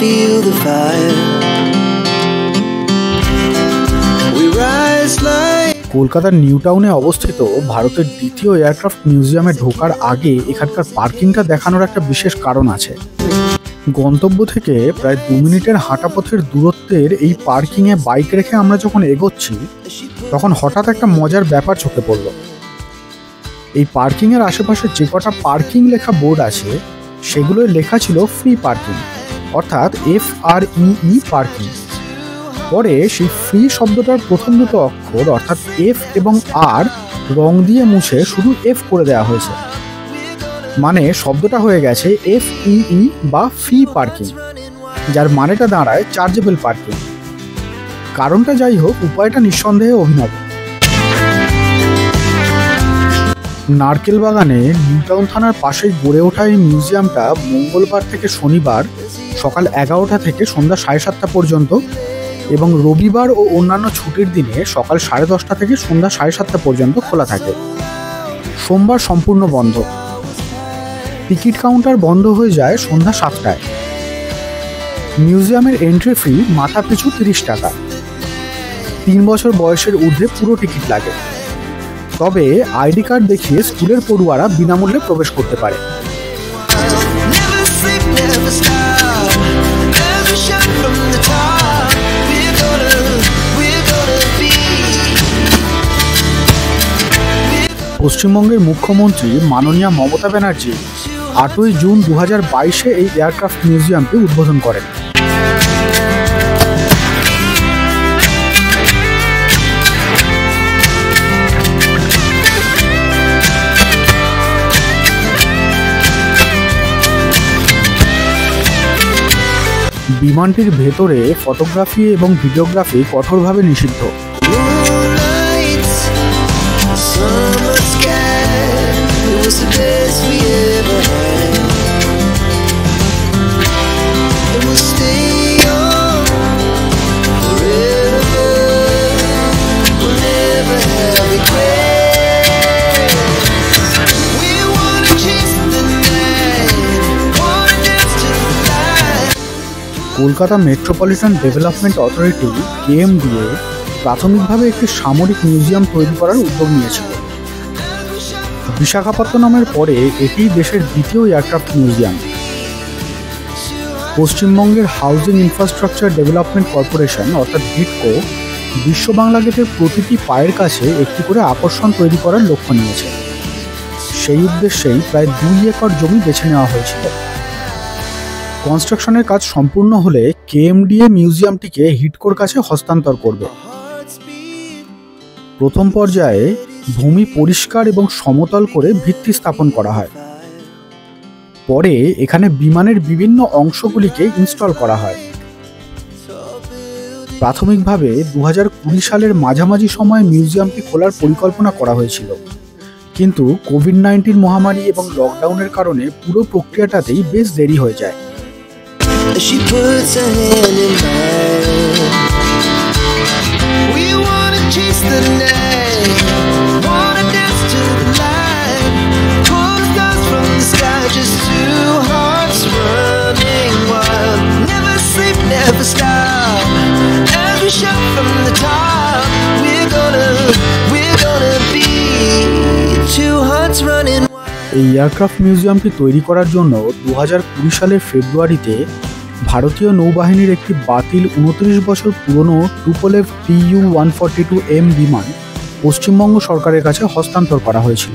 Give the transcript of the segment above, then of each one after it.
feel the fire. We rise like কলকাতার new টাউনে অবস্থিত ভারতের দ্বিতীয় এয়ারক্রাফট মিউজিয়ামে ঢোকার আগে এখানকার পার্কিংটা দেখানোর একটা বিশেষ কারণ আছে। গন্তব্য থেকে প্রায় দু মিনিটের হাঁটা পথের দূরত্বের এই পার্কিংয়ে বাইক রেখে আমরা যখন এগোচ্ছি, তখন হঠাৎ একটা মজার ব্যাপার চোখে পড়ল। এই পার্কিংয়ের আশেপাশে যে কটা পার্কিং লেখা বোর্ড আছে, সেগুলোয় লেখা ছিল ফ্রি পার্কিং। অর্থাৎ এফ আর ই পার্কিং পরে সেই ফ্রি শব্দটার প্রথম দুটো অক্ষর, অর্থাৎ এফ এবং আর রং দিয়ে মুছে শুধু এফ করে দেওয়া হয়েছে। মানে শব্দটা হয়ে গেছে এফ ই বা ফ্রি পার্কিং যার মানেটা দাঁড়ায় চার্জেবল পার্কিং কারণটা যাই হোক, উপায়টা নিঃসন্দেহে অভিনব। নারকেল বাগানে নিউটাউন থানার পাশেই গড়ে ওঠা এই মিউজিয়ামটা মঙ্গলবার থেকে শনিবার সকাল এগারোটা থেকে সন্ধ্যা সাড়ে সাতটা পর্যন্ত এবং রবিবার ও অন্যান্য ছুটির দিনে সকাল সাড়ে দশটা থেকে সন্ধ্যা সাড়ে সাতটা পর্যন্ত খোলা থাকে। সোমবার সম্পূর্ণ বন্ধ। টিকিট কাউন্টার বন্ধ হয়ে যায় সন্ধ্যা সাতটায়। মিউজিয়ামের এন্ট্রি ফি মাথা পিছু তিরিশ টাকা। তিন বছর বয়সের ঊর্ধ্বে পুরো টিকিট লাগে। তবে আইডি কার্ড দেখিয়ে স্কুলের পড়ুয়ারা বিনামূল্যে প্রবেশ করতে পারে. পশ্চিমবঙ্গের মুখ্যমন্ত্রী মাননীয় মমতা ব্যানার্জি আটই জুন দু হাজার বাইশে এই এয়ারক্রাফট মিউজিয়ামটি উদ্বোধন করেন বিমানটির ভেতরে ফটোগ্রাফি এবং ভিডিওগ্রাফি কঠোরভাবে নিষিদ্ধ। Kolkata metropolitan development authority KMDA প্রাথমিকভাবে একটি সামরিক মিউজিয়াম তৈরি করার উদ্যোগ নিয়েছিল। বিশাখাপত্তনমের পরে এটি দেশের দ্বিতীয় এয়ারক্রাফট মিউজিয়াম পশ্চিমবঙ্গের হাউজিং ইনফ্রাস্ট্রাকচার ডেভেলপমেন্ট কর্পোরেশন অর্থাৎ হিটকো বিশ্ব বাংলা গেটের প্রতিটি পায়ের কাছে একটি করে আকর্ষণ তৈরি করার লক্ষ্য নিয়েছে। সেই উদ্দেশ্যেই প্রায় দুই একর জমি বেছে নেওয়া হয়েছিল। কনস্ট্রাকশনের কাজ সম্পূর্ণ হলে কেএমডিএ মিউজিয়ামটিকে হিটকোর কাছে হস্তান্তর করবে। প্রথম পর্যায়ে ভূমি পরিষ্কার এবং সমতল করে ভিত্তি স্থাপন করা হয়। পরে এখানে বিমানের বিভিন্ন অংশগুলিকে ইনস্টল করা হয়। প্রাথমিকভাবে দু কুড়ি সালের মাঝামাঝি সময়ে মিউজিয়ামটি খোলার পরিকল্পনা করা হয়েছিল। কিন্তু কোভিড নাইন্টিন মহামারী এবং লকডাউনের কারণে পুরো প্রক্রিয়াটাতেই বেশ দেরি হয়ে যায়। As she puts her hand in mine. We wanna chase the night, wanna dance to the light. Pull stars from the sky, just two hearts running wild. Never sleep, never stop. Every shot from the top. We're gonna, we're gonna be two hearts running এই aircraft মিউজিয়ামটি তৈরি করার জন্য দু হাজার কুড়ি সালের ফেব্রুয়ারিতে ভারতীয় নৌবাহিনীর একটি বাতিল উনত্রিশ বছর পুরনো Tupolev TU one forty two M বিমান পশ্চিমবঙ্গ সরকারের কাছে হস্তান্তর করা হয়েছিল।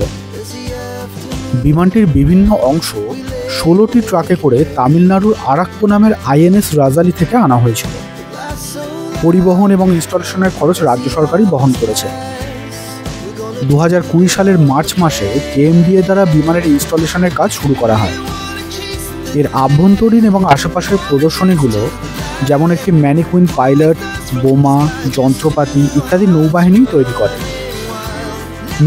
বিমানটির বিভিন্ন অংশ ষোলোটি ট্রাকে করে তামিলনাড়ুর আরাক্কো নামের আইএনএস রাজালি থেকে আনা হয়েছিল। পরিবহন এবং ইনস্টলেশনের খরচ রাজ্য সরকারই বহন করেছে। দু হাজার কুড়ি সালের মার্চ মাসে কেএমডিএ দ্বারা বিমানের ইনস্টলেশনের কাজ শুরু করা হয়। এর আভ্যন্তরীণ এবং আশেপাশের প্রদর্শনীগুলো, যেমন একটি ম্যানিকুইন পাইলট, বোমা, যন্ত্রপাতি ইত্যাদি নৌবাহিনী তৈরি করে।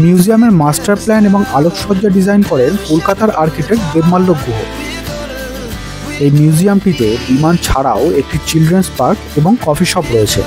মিউজিয়ামের মাস্টার প্ল্যান এবং আলোকসজ্জা ডিজাইন করেন কলকাতার আর্কিটেক্ট দেবমাল্য গুহ। এই মিউজিয়ামটিতে বিমান ছাড়াও একটি চিলড্রেন্স পার্ক এবং কফি শপ রয়েছে।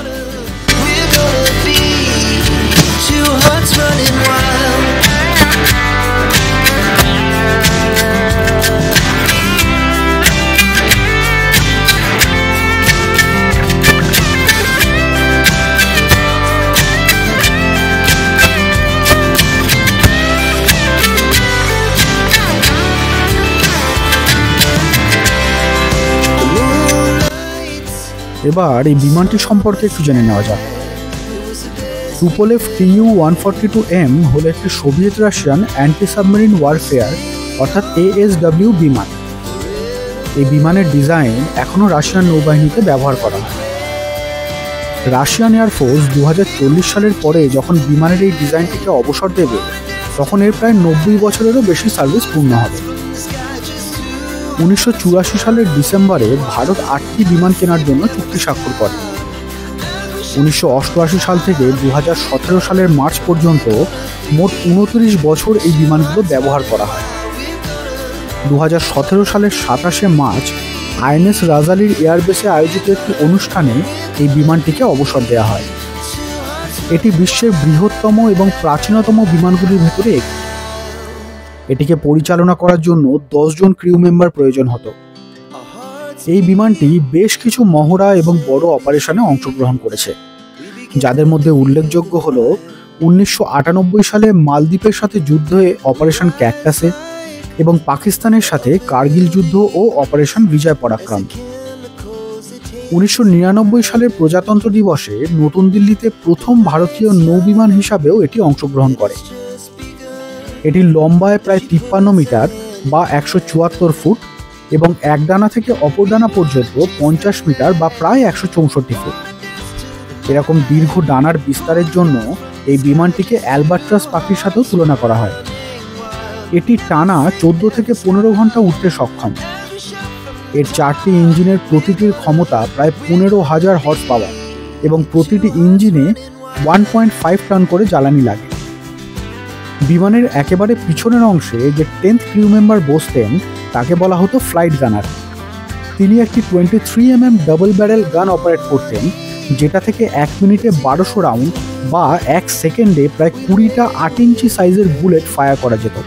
এবার এই বিমানটি সম্পর্কে একটু জেনে নেওয়া যাক। Tupolev TU one forty two M হলো একটি Soviet Russian anti submarine warfare, অর্থাৎ এএসডব্লিউ বিমান। এই বিমানের ডিজাইন এখনও রাশিয়ান নৌবাহিনীতে ব্যবহার করা হয়। রাশিয়ান এয়ারফোর্স দু হাজার চল্লিশ সালের পরে যখন বিমানের এই ডিজাইনটিকে অবসর দেবে, তখন এর প্রায় নব্বই বছরেরও বেশি সার্ভিস পূর্ণ হবে। উনিশশো চুরাশি সালের ডিসেম্বরে ভারত আটটি বিমান কেনার জন্য চুক্তি স্বাক্ষর করে। উনিশশো অষ্টআশি সাল থেকে দু হাজার সতেরো সালের মার্চ পর্যন্ত মোট উনত্রিশ বছর এই বিমানগুলো ব্যবহার করা হয়। দু হাজার সতেরো সালের সাতাশে মার্চ আইএনএস রাজালির এয়ারবেসে আয়োজিত একটি অনুষ্ঠানে এই বিমানটিকে অবসর দেওয়া হয়। এটি বিশ্বের বৃহত্তম এবং প্রাচীনতম বিমানগুলির ভেতরে একটি। এটিকে পরিচালনা করার জন্য জন ক্রিউ মেম্বার প্রয়োজন হতো। এই বিমানটি বেশ কিছু মহড়া এবং বড় অপারেশনে অংশগ্রহণ করেছে। যাদের মধ্যে উল্লেখযোগ্য হল, উনিশশো আটানব্বই সালে মালদ্বীপের সাথে যুদ্ধে অপারেশন ক্যাকটাসে এবং পাকিস্তানের সাথে কার্গিল যুদ্ধ ও অপারেশন বিজয় পরাক্রম। উনিশশো সালের প্রজাতন্ত্র দিবসে নতুন দিল্লিতে প্রথম ভারতীয় নৌবিমান হিসাবেও এটি অংশগ্রহণ করে। এটি লম্বায় প্রায় তিপ্পান্ন মিটার বা একশো চুয়াত্তর ফুট এবং এক ডানা থেকে অপর ডানা পর্যন্ত পঞ্চাশ মিটার বা প্রায় একশো চৌষট্টি ফুট। এরকম দীর্ঘ ডানার বিস্তারের জন্য এই বিমানটিকে অ্যালবার্ট্রাস পাখির সাথেও তুলনা করা হয়। এটি টানা চোদ্দ থেকে পনেরো ঘণ্টা উঠতে সক্ষম। এর চারটি ইঞ্জিনের প্রতিটির ক্ষমতা প্রায় পনেরো হাজার হর্স পাওয়ার এবং প্রতিটি ইঞ্জিনে ওয়ান পয়েন্ট ফাইভ টন করে জ্বালানি লাগে। বিমানের একেবারে পিছনের অংশে যে টেন্থ ক্রিউ মেম্বার বসতেন, তাকে বলা হতো ফ্লাইট গানার তিনি একটি twenty three M M double barrel gun operate করতেন, যেটা থেকে এক মিনিটে বারোশো রাউন্ড বা এক সেকেন্ডে প্রায় কুড়িটা আট ইঞ্চি সাইজের বুলেট ফায়ার করা যেত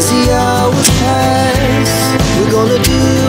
as the hours pass. We're gonna do